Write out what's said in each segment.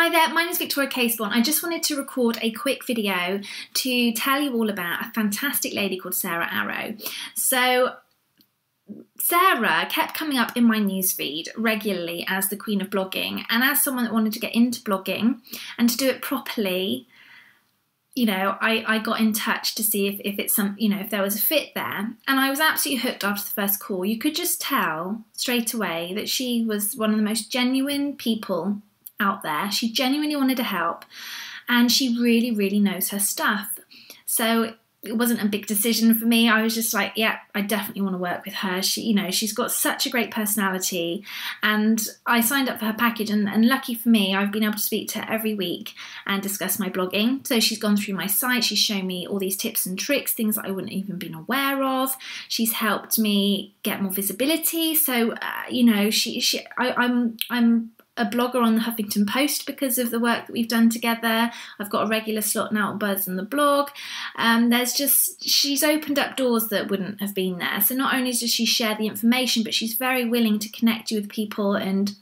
Hi there, my name is Victoria Casebourne. I just wanted to record a quick video to tell you all about a fantastic lady called Sarah Arrow. So, Sarah kept coming up in my newsfeed regularly as the queen of blogging, and as someone that wanted to get into blogging and to do it properly, you know, I, I got in touch to see if, if it's some, you know, if there was a fit there. And I was absolutely hooked after the first call. You could just tell straight away that she was one of the most genuine people out there. She genuinely wanted to help and she really, really knows her stuff. So it wasn't a big decision for me. I was just like, yeah, I definitely want to work with her. She, you know, she's got such a great personality. And I signed up for her package and, and lucky for me, I've been able to speak to her every week and discuss my blogging. So she's gone through my site, she's shown me all these tips and tricks, things that I wouldn't even been aware of. She's helped me get more visibility. So, uh, you know, she, she I, I'm I'm a blogger on the Huffington Post because of the work that we've done together. I've got a regular slot now at Buzz and the blog. Um, there's just, she's opened up doors that wouldn't have been there. So not only does she share the information, but she's very willing to connect you with people and,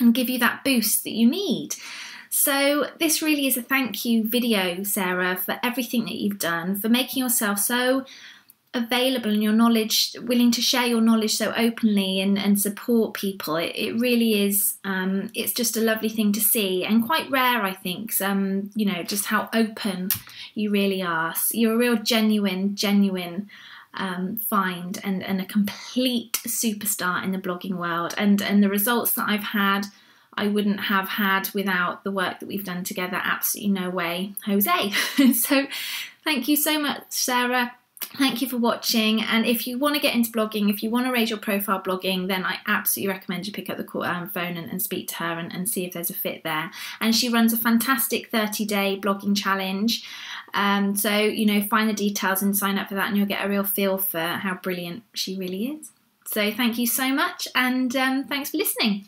and give you that boost that you need. So, this really is a thank you video, Sarah, for everything that you've done, for making yourself so available and your knowledge, willing to share your knowledge so openly and, and support people. It, it really is, um, it's just a lovely thing to see and quite rare, I think, um, you know, just how open you really are. So you're a real genuine, genuine um, find and, and a complete superstar in the blogging world. And, and the results that I've had, I wouldn't have had without the work that we've done together. Absolutely no way, Jose. so thank you so much, Sarah. Thank you for watching. And if you want to get into blogging, if you want to raise your profile blogging, then I absolutely recommend you pick up the call, um, phone and, and, speak to her and, and, see if there's a fit there. And she runs a fantastic 30 day blogging challenge. Um, so, you know, find the details and sign up for that, and you'll get a real feel for how brilliant she really is. So, thank you so much, and um, thanks for listening.